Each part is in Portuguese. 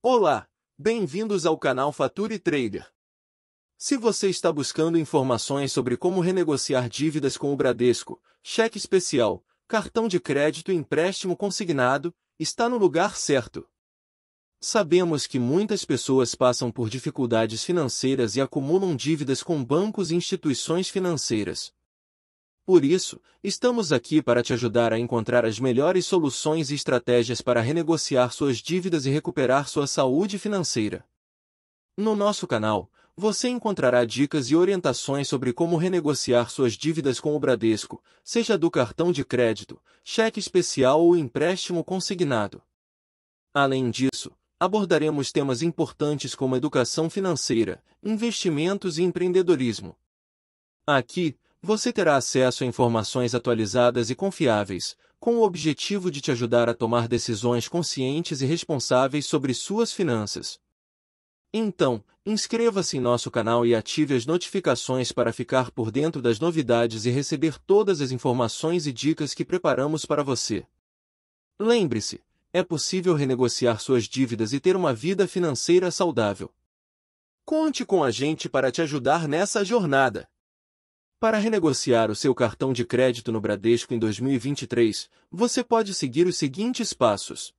Olá, bem-vindos ao canal Fature Trader. Se você está buscando informações sobre como renegociar dívidas com o Bradesco, cheque especial, cartão de crédito e empréstimo consignado, está no lugar certo. Sabemos que muitas pessoas passam por dificuldades financeiras e acumulam dívidas com bancos e instituições financeiras. Por isso, estamos aqui para te ajudar a encontrar as melhores soluções e estratégias para renegociar suas dívidas e recuperar sua saúde financeira. No nosso canal, você encontrará dicas e orientações sobre como renegociar suas dívidas com o Bradesco, seja do cartão de crédito, cheque especial ou empréstimo consignado. Além disso, abordaremos temas importantes como educação financeira, investimentos e empreendedorismo. Aqui, você terá acesso a informações atualizadas e confiáveis, com o objetivo de te ajudar a tomar decisões conscientes e responsáveis sobre suas finanças. Então, inscreva-se em nosso canal e ative as notificações para ficar por dentro das novidades e receber todas as informações e dicas que preparamos para você. Lembre-se, é possível renegociar suas dívidas e ter uma vida financeira saudável. Conte com a gente para te ajudar nessa jornada. Para renegociar o seu cartão de crédito no Bradesco em 2023, você pode seguir os seguintes passos.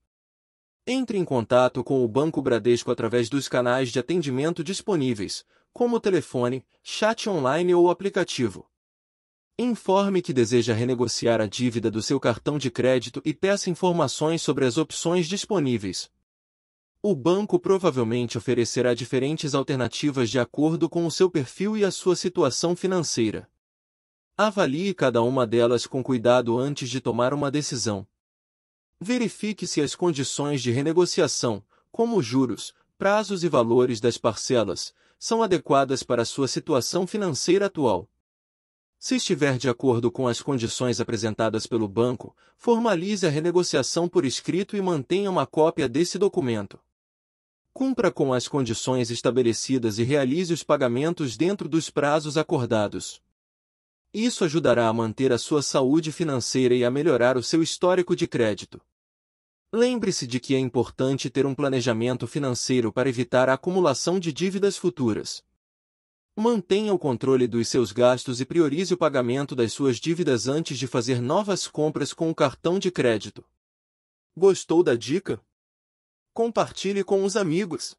Entre em contato com o Banco Bradesco através dos canais de atendimento disponíveis, como telefone, chat online ou aplicativo. Informe que deseja renegociar a dívida do seu cartão de crédito e peça informações sobre as opções disponíveis. O banco provavelmente oferecerá diferentes alternativas de acordo com o seu perfil e a sua situação financeira. Avalie cada uma delas com cuidado antes de tomar uma decisão. Verifique se as condições de renegociação, como juros, prazos e valores das parcelas, são adequadas para a sua situação financeira atual. Se estiver de acordo com as condições apresentadas pelo banco, formalize a renegociação por escrito e mantenha uma cópia desse documento. Cumpra com as condições estabelecidas e realize os pagamentos dentro dos prazos acordados. Isso ajudará a manter a sua saúde financeira e a melhorar o seu histórico de crédito. Lembre-se de que é importante ter um planejamento financeiro para evitar a acumulação de dívidas futuras. Mantenha o controle dos seus gastos e priorize o pagamento das suas dívidas antes de fazer novas compras com o cartão de crédito. Gostou da dica? Compartilhe com os amigos.